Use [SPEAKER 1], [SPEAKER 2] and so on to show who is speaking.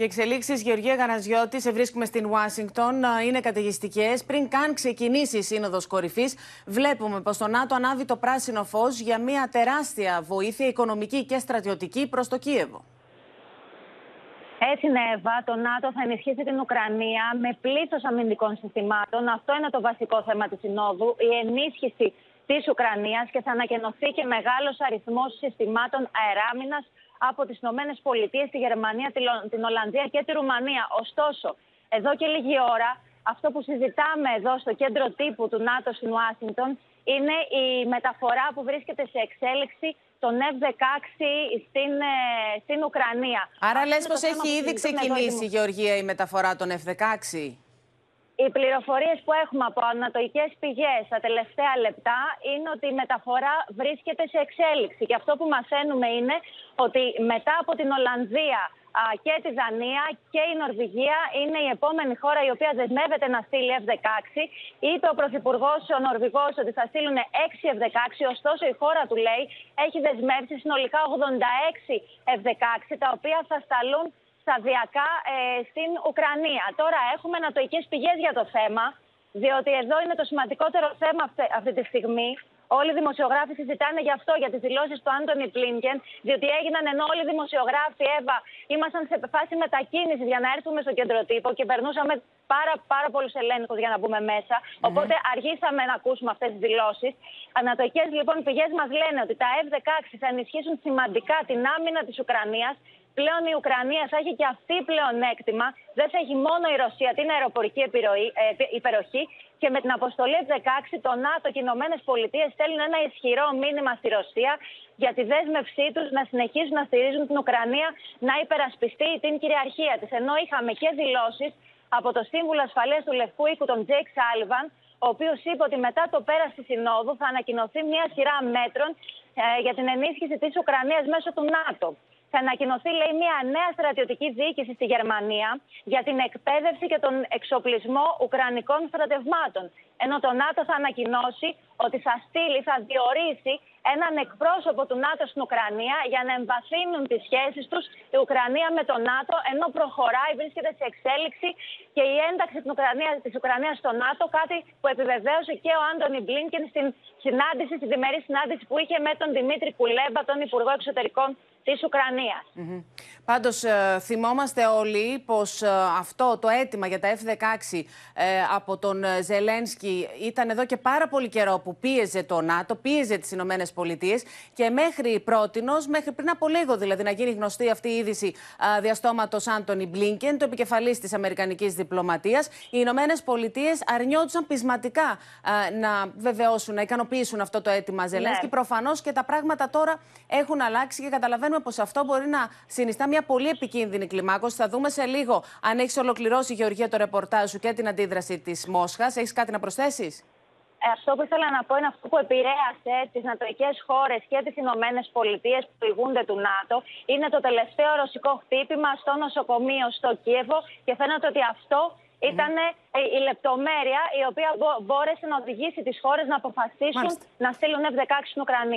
[SPEAKER 1] Και εξελίξεις Γεωργία Γαναζιώτη, σε βρίσκουμε στην Ουάσιγκτον, είναι καταιγιστικές. Πριν καν ξεκινήσει η Σύνοδος Κορυφής, βλέπουμε πως το ΝΑΤΟ ανάβει το πράσινο φως για μια τεράστια βοήθεια οικονομική και στρατιωτική προς το Κίεβο.
[SPEAKER 2] Έτσι, Νέβα, το ΝΑΤΟ θα ενισχύσει την Ουκρανία με πλήθος αμυντικών συστημάτων. Αυτό είναι το βασικό θέμα της Συνόδου. Η ενίσχυση της Ουκρανίας και θα ανακαινωθεί και μεγάλος αριθμός συστημάτων αεράμινας από τις Ηνωμένες Πολιτείες, τη Γερμανία, την Ολλανδία και τη Ρουμανία. Ωστόσο, εδώ και λίγη ώρα, αυτό που συζητάμε εδώ στο κέντρο τύπου του ΝΑΤΟ στην Ουάσιγκτον είναι η μεταφορά που βρίσκεται σε εξέλιξη των F-16 στην, ε, στην Ουκρανία.
[SPEAKER 1] Άρα λες πως έχει ήδη ξεκινήσει, Γεωργία, η μεταφορά των F-16;
[SPEAKER 2] Οι πληροφορίες που έχουμε από ανατοικέ πηγές τα τελευταία λεπτά είναι ότι η μεταφορά βρίσκεται σε εξέλιξη. Και αυτό που μαθαίνουμε είναι ότι μετά από την Ολλανδία και τη Δανία και η Νορβηγία είναι η επόμενη χώρα η οποία δεσμεύεται να στείλει F-16. Είπε ο Πρωθυπουργός ο Νορβηγός ότι θα στείλουν 6 F-16, ωστόσο η χώρα του λέει έχει δεσμεύσει συνολικά 86 F-16, τα οποία θα σταλούν σταδιακά ε, στην Ουκρανία. Τώρα έχουμε ανατοικές πηγές για το θέμα, διότι εδώ είναι το σημαντικότερο θέμα αυτή τη στιγμή. Όλοι οι δημοσιογράφοι συζητάνε γι' αυτό, για τις δηλώσεις του Άντωνι Πλίνκεν, διότι έγιναν ενώ όλοι οι δημοσιογράφοι, Εύα, ήμασταν σε φάση μετακίνησης για να έρθουμε στο κέντρο τύπο και περνούσαμε πάρα, πάρα πολλούς ελέγχους για να μπούμε μέσα. Οπότε αργήσαμε να ακούσουμε αυτές τις δηλώσεις. Ανατοικέ λοιπόν πηγές μας λένε ότι τα F-16 θα ενισχύσουν σημαντικά την άμυνα της Ουκρανίας πλέον η Ουκρανία θα έχει και αυτή πλεονέκτημα. Δεν θα έχει μόνο η Ρωσία την αεροπορική επιρροή, ε, υπεροχή. Και με την αποστολή F-16, το ΝΑΤΟ και οι Ηνωμένες Πολιτείες στέλνουν ένα ισχυρό μήνυμα στη Ρωσία για τη δέσμευσή τους να συνεχίσουν να στηρίζουν την Ουκρανία να υπερασπιστεί την κυριαρχία της. Ενώ είχαμε και δηλώσεις από το Σύμβουλο Ασφαλείας του Λευκού Οίκου, τον Τζέικ Σάλβαν, ο οποίος είπε ότι μετά το πέρας της Συνόδου θα ανακοινωθεί μια σειρά μέτρων ε, για την ενίσχυση της Ουκρανίας μέσω του ΝΑΤΟ θα ανακοινωθεί, λέει, μια νέα στρατιωτική διοίκηση στη Γερμανία για την εκπαίδευση και τον εξοπλισμό Ουκρανικών στρατευμάτων. Ενώ το ΝΑΤΟ θα ανακοινώσει ότι θα στείλει, θα διορίσει έναν εκπρόσωπο του ΝΑΤΟ στην Ουκρανία για να εμβαθύνουν τις σχέσεις τους η Ουκρανία με το ΝΑΤΟ, ενώ προχωράει, βρίσκεται σε εξέλιξη και η ένταξη τη Ουκρανία της Ουκρανίας στο ΝΑΤΟ, κάτι που επιβεβαίωσε και ο Άντωνι Μπλίνκεν στην συνάντηση, στη διμερή συνάντηση που είχε με τον Δημήτρη Κουλέμπα, τον Υπουργό Εξωτερικών της Ουκρανίας.
[SPEAKER 1] Mm Πάντως, ε, θυμόμαστε όλοι πως ε, αυτό το αίτημα για τα F-16 ε, από τον Ζελένσκι ήταν εδώ και πάρα πολύ καιρό που πίεζε το ΝΑΤΟ, πίεζε τις Ηνωμένες Πολιτείες και μέχρι πρότινος, μέχρι πριν από λίγο δηλαδή, να γίνει γνωστή αυτή η είδηση διαστόματος Άντωνι Μπλίνκεν, το επικεφαλής της Αμερικανικής διπλωματίας, οι Ηνωμένες Πολιτείες αρνιόντουσαν πεισματικά να βεβαιώσουν, να ικανοποιήσουν αυτό το αίτημα Ζελένσκι. Ναι. Προφανώς και τα πράγματα τώρα έχουν αλλάξει και καταλαβαίνουμε καταλαβαίνουμε πως αυτό μπορεί να συνιστά μια πολύ επικίνδυνη κλιμάκωση. Θα δούμε σε λίγο αν έχεις ολοκληρώσει, Γεωργία, το ρεπορτάζ σου και την αντίδραση της Μόσχας. Έχεις κάτι να προσθέσεις;
[SPEAKER 2] Ε, αυτό που ήθελα να πω είναι αυτό που επηρέασε τις νατοικέ χώρες και τις Ηνωμένες Πολιτείες που ηγούνται του ΝΑΤΟ. Είναι το τελευταίο ρωσικό χτύπημα στο νοσοκομείο στο Κίεβο και φαίνεται ότι αυτό ήταν ε, η λεπτομέρεια η οποία μπόρεσε να οδηγήσει τις χώρες να αποφασίσουν να στείλουν F-16 στην Ουκρανία.